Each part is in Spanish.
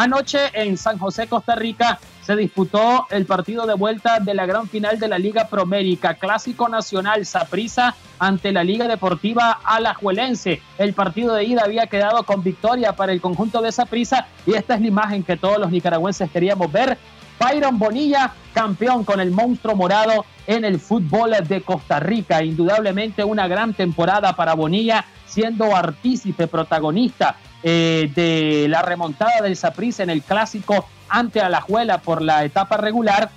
Anoche en San José, Costa Rica, se disputó el partido de vuelta de la gran final de la Liga Promérica, Clásico Nacional Saprisa ante la Liga Deportiva Alajuelense. El partido de ida había quedado con victoria para el conjunto de Saprisa y esta es la imagen que todos los nicaragüenses queríamos ver. Byron Bonilla, campeón con el monstruo morado en el fútbol de Costa Rica. Indudablemente una gran temporada para Bonilla, siendo artícipe protagonista eh, de la remontada del Saprissa en el clásico ante Alajuela por la etapa regular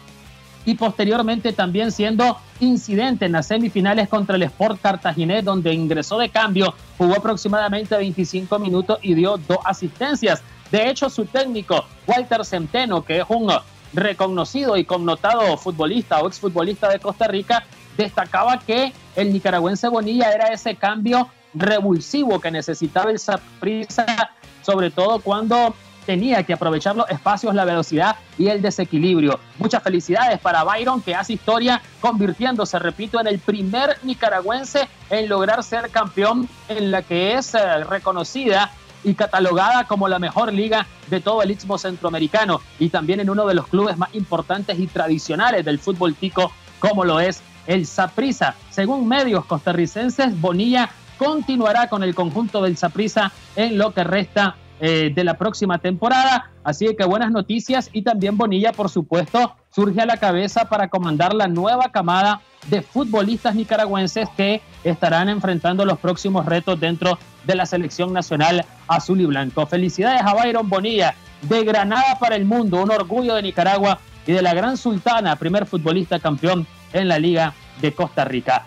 y posteriormente también siendo incidente en las semifinales contra el Sport Cartaginés, donde ingresó de cambio, jugó aproximadamente 25 minutos y dio dos asistencias. De hecho, su técnico, Walter Centeno, que es un reconocido y connotado futbolista o exfutbolista de Costa Rica, destacaba que el nicaragüense Bonilla era ese cambio revulsivo que necesitaba el Saprissa, sobre todo cuando tenía que aprovechar los espacios, la velocidad y el desequilibrio. Muchas felicidades para Byron, que hace historia convirtiéndose, repito, en el primer nicaragüense en lograr ser campeón en la que es eh, reconocida y catalogada como la mejor liga de todo el istmo centroamericano y también en uno de los clubes más importantes y tradicionales del fútbol tico como lo es el Saprissa. Según medios costarricenses, Bonilla continuará con el conjunto del Saprissa en lo que resta eh, de la próxima temporada. Así que buenas noticias y también Bonilla, por supuesto, surge a la cabeza para comandar la nueva camada de futbolistas nicaragüenses que estarán enfrentando los próximos retos dentro de la selección nacional azul y blanco. Felicidades a Byron Bonilla, de Granada para el mundo, un orgullo de Nicaragua y de la Gran Sultana, primer futbolista campeón en la Liga de Costa Rica.